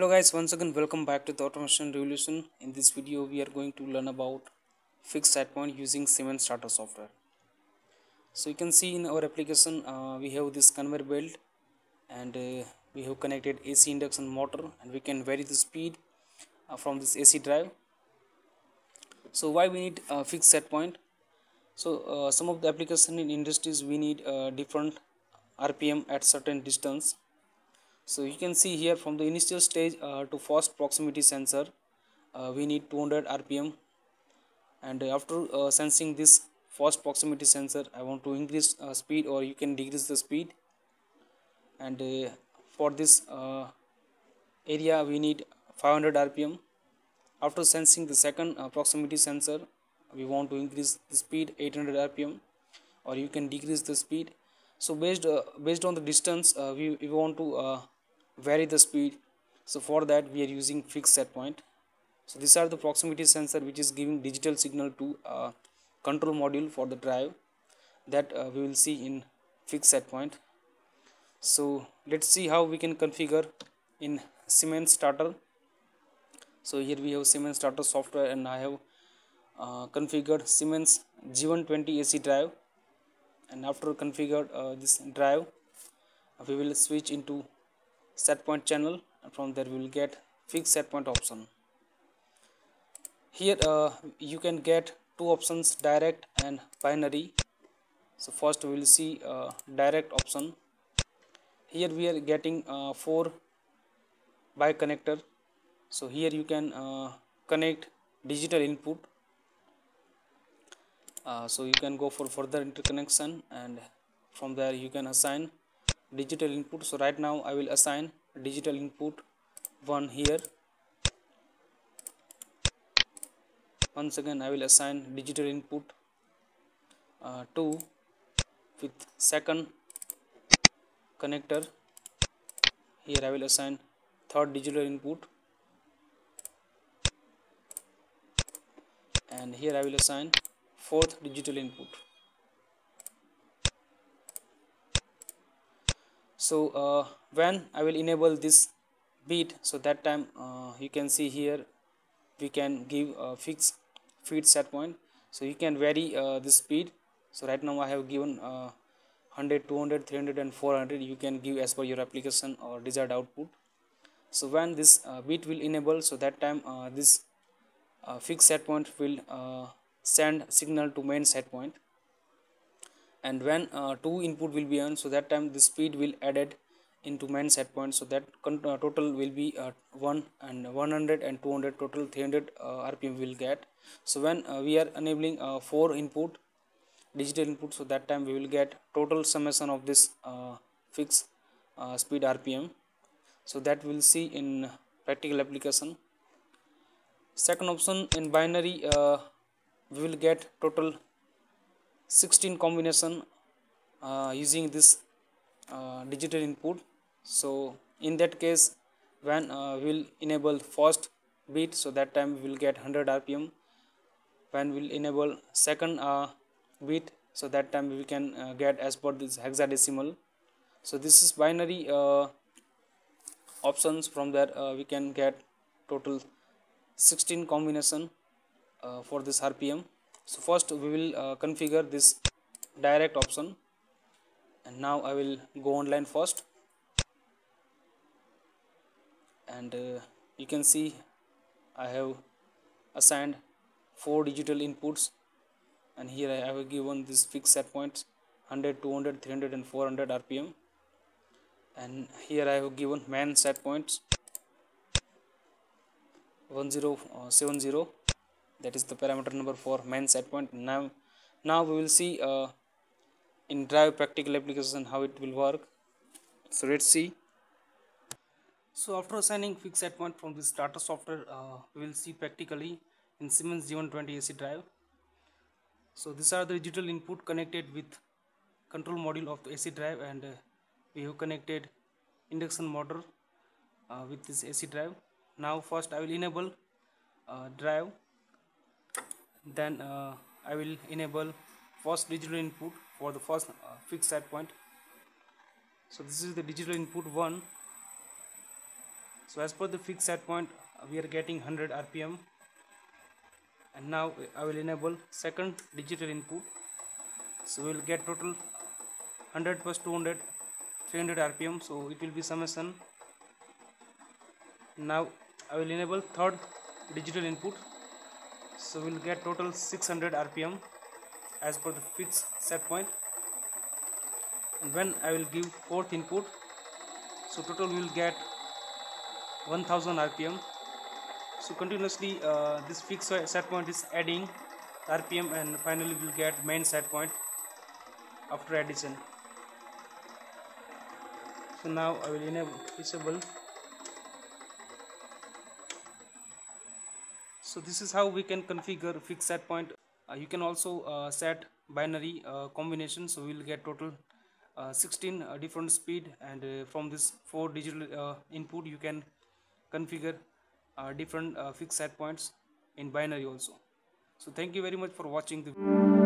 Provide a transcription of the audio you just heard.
hello guys once again welcome back to the automation revolution. In this video we are going to learn about fixed set point using Siemens starter software. So you can see in our application uh, we have this conveyor belt and uh, we have connected AC induction motor and we can vary the speed uh, from this AC drive. So why we need a fixed set point? So uh, some of the application in industries we need uh, different rpm at certain distance so you can see here from the initial stage uh, to fast proximity sensor uh, we need 200 rpm and after uh, sensing this fast proximity sensor i want to increase uh, speed or you can decrease the speed. And uh, for this uh, area we need 500 rpm after sensing the second proximity sensor we want to increase the speed 800 rpm or you can decrease the speed so based uh, based on the distance uh, we, we want to uh, vary the speed. So for that we are using fixed set point. So these are the proximity sensor which is giving digital signal to uh, control module for the drive that uh, we will see in fixed set point. So let's see how we can configure in Siemens starter. So here we have Siemens starter software and I have uh, configured Siemens G120 AC drive and after configured uh, this drive we will switch into set point channel. And from there we will get fixed set point option. Here uh, you can get two options direct and binary. So first we will see uh, direct option. Here we are getting uh, four by connector so here you can uh, connect digital input uh, so you can go for further interconnection and from there you can assign digital input. So right now I will assign digital input 1 here. Once again I will assign digital input uh, 2 with second connector. Here I will assign third digital input. And here I will assign fourth digital input. So uh, when I will enable this bit so that time uh, you can see here we can give a fixed feed set point. So you can vary uh, the speed. So right now I have given uh, 100 200 300 and 400 you can give as per your application or desired output. So when this uh, bit will enable so that time uh, this uh, fixed set point will uh, send signal to main set point. And when uh, two input will be on so that time the speed will added into main set point. So that uh, total will be uh, 1 and 100 and 200 total 300 uh, rpm will get. So when uh, we are enabling uh, four input digital input so that time we will get total summation of this fixed speed rpm so that we'll see in practical application. Second option in binary we will get total 16 combination uh, using this uh, digital input. So in that case when uh, we'll enable first bit so that time we will get 100 rpm when we'll enable second uh, bit so that time we can uh, get as per this hexadecimal. So this is binary uh, options from there we can get total 16 combination for this rpm so first we will uh, configure this direct option. And now I will go online first. And uh, you can see I have assigned four digital inputs. And here I have given this fixed set points 100 200 300 and 400 rpm and here I have given main set points 1070 that is the parameter number for main set point. Now now we will see uh, in drive practical application how it will work. So let's see. So after assigning fixed set point from the starter software uh, we will see practically in Siemens G120 AC drive. So these are the digital input connected with control module of the AC drive and uh, we have connected induction motor uh, with this AC drive. Now first I will enable uh, drive then uh, I will enable first digital input for the first uh, fixed set point. So this is the digital input 1 so as per the fixed set point uh, we are getting 100 rpm and now I will enable second digital input. So we will get total 100 plus 200 300 rpm so it will be summation. Now I will enable third digital input so we'll get total 600 rpm as per the fixed set point. And when I will give fourth input so total we will get 1000 rpm so continuously uh, this fixed set point is adding rpm and finally we'll get main set point after addition. So now I will enable disable so this is how we can configure fixed set point. Uh, you can also uh, set binary uh, combination. So we will get total uh, 16 uh, different speed. And uh, from this four digital input you can configure different fixed set points in binary also. So thank you very much for watching the